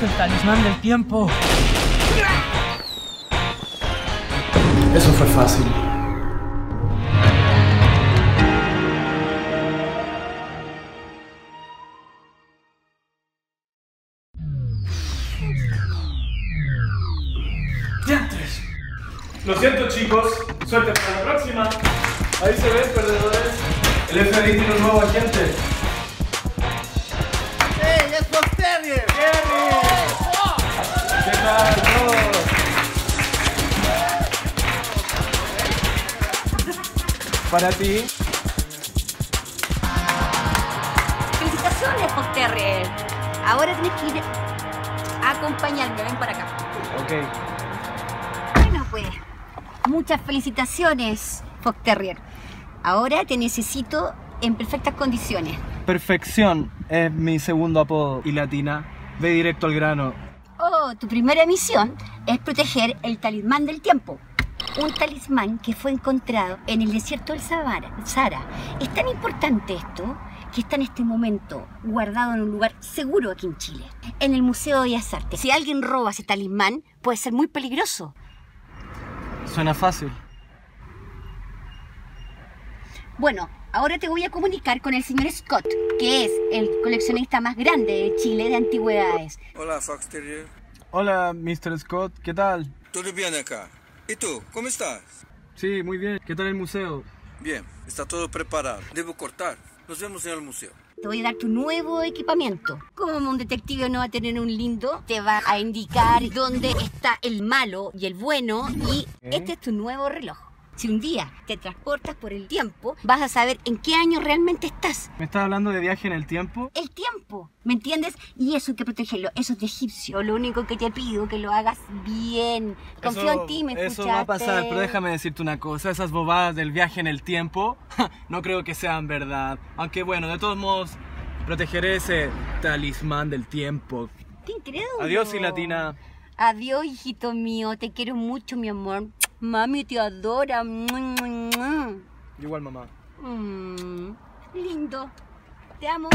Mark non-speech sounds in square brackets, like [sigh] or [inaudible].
es el talismán del tiempo. Eso fue fácil. ¡Diantres! Lo siento chicos, suerte para la próxima. Ahí se ven, perdedores. El FBI tiene un nuevo agente. Para ti. Felicitaciones, Fox Terrier. Ahora tienes que ir a acompañarme. Ven para acá. Ok. Bueno, pues, muchas felicitaciones, Fox Terrier. Ahora te necesito en perfectas condiciones. Perfección es mi segundo apodo. Y latina, ve directo al grano. Oh, tu primera misión es proteger el talismán del tiempo. Un talismán que fue encontrado en el desierto del Sahara. Es tan importante esto que está en este momento guardado en un lugar seguro aquí en Chile, en el Museo de Bellas Artes. Si alguien roba ese talismán, puede ser muy peligroso. Suena fácil. Bueno, ahora te voy a comunicar con el señor Scott, que es el coleccionista más grande de Chile de antigüedades. Olá, Fox Terrier. Hola, Mr. Scott, ¿qué tal? Tudo bem acá? E tu, como estás? Sí, muy bien. ¿Qué tal el museo? Bien, está todo preparado. Debo cortar. Nos vemos en el museo. Te voy a dar tu nuevo equipamiento. Como un detective no va a tener un lindo, te va a indicar dónde está el malo y el bueno y este es tu nuevo reloj. Si un día te transportas por el tiempo, vas a saber en qué año realmente estás. ¿Me estás hablando de viaje en el tiempo? El tiempo, ¿me entiendes? Y eso hay que protegerlo, eso es de egipcio. Lo único que te pido que lo hagas bien. Confío Eso- en ti, me Eso va a pasar, escuchaste? pero déjame decirte una cosa. Esas bobadas del viaje en el tiempo, [laughs] no creo que sean verdad. Aunque bueno, de todos modos, protegeré ese talismán del tiempo. Qué incrédulo. Adiós, y latina. Adiós, hijito mío. Te quiero mucho, mi amor. Mami te adora. Igual, mamá. Mm, lindo. Te amo.